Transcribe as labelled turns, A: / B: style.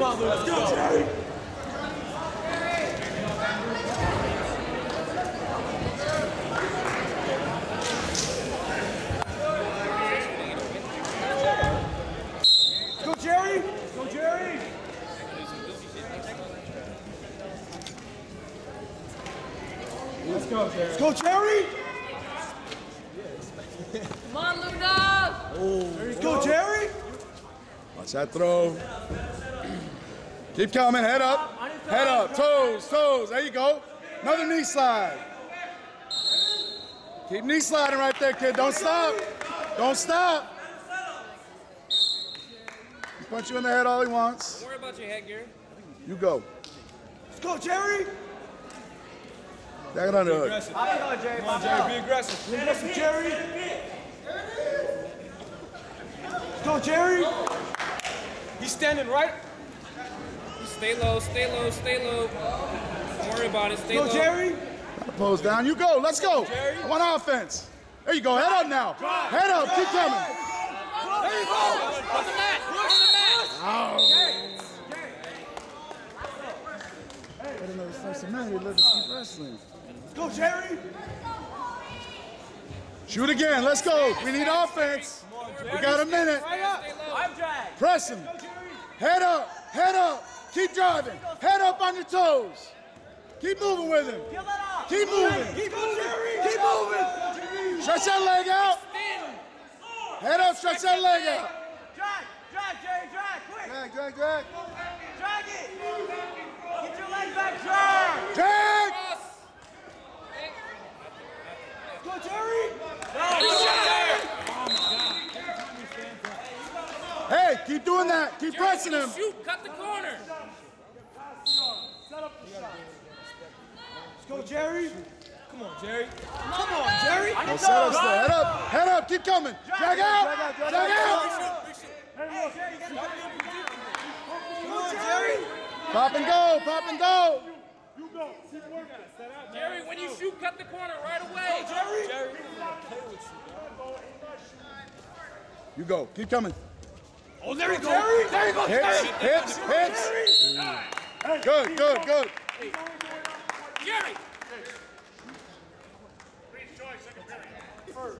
A: Let's go, Jerry. Let's go, Jerry. Let's go, Jerry. Let's go, Jerry. Let's go, Jerry.
B: Come on, Luna!
A: Let's go, Jerry.
C: Watch that throw. Keep coming. Head up. Head up. Toes. Toes. There you go. Another knee slide. Keep knee sliding right there, kid. Don't stop. Don't stop. He punch you in the head all he wants.
D: Don't worry about your head, Gary.
C: You go.
A: Let's go, Jerry.
C: Back it on the hook.
A: Come on, Jerry. Be aggressive. Be aggressive, Jerry. Let's go, Jerry. He's standing right.
D: Stay low, stay low, stay low. Don't worry about it. Stay
A: Go,
D: low.
A: Jerry.
C: Pose down. You go. Let's go. Jerry. One offense. There you go. Head up now. Head up. Keep coming.
A: There you go.
D: On the mat. On the mat.
C: Better know this first man. Let us keep wrestling.
A: Let's go, Jerry.
C: Shoot again. Let's go. We need offense. We got a minute.
A: I'm.
C: Press him. Head up. Head up. Keep driving. Head up on your toes. Keep moving with him. Keep moving.
A: Keep moving, Keep moving.
C: Stretch that leg out. Head up. Stretch that leg out.
E: Drag, drag, Jerry, drag, quick,
C: Drag, drag, drag.
E: drag it. Get your leg back, drag.
C: Drag.
A: Go, Jerry.
C: Hey, keep doing that. Keep pressing him.
D: Shoot, cut the corner.
A: Let's go, Jerry. Come on, Jerry. Come on, Jerry.
C: No setup still. Head up. Head up. Keep coming. Drag out. Drag out.
A: Come on, Jerry.
C: Pop and go. Pop and go.
D: Jerry, when you shoot, cut the corner right away.
A: Jerry. Jerry.
C: You go. Keep coming.
A: Oh, there he goes. There he goes.
C: Hips, hips, hips. Good, good, good.